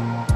Bye.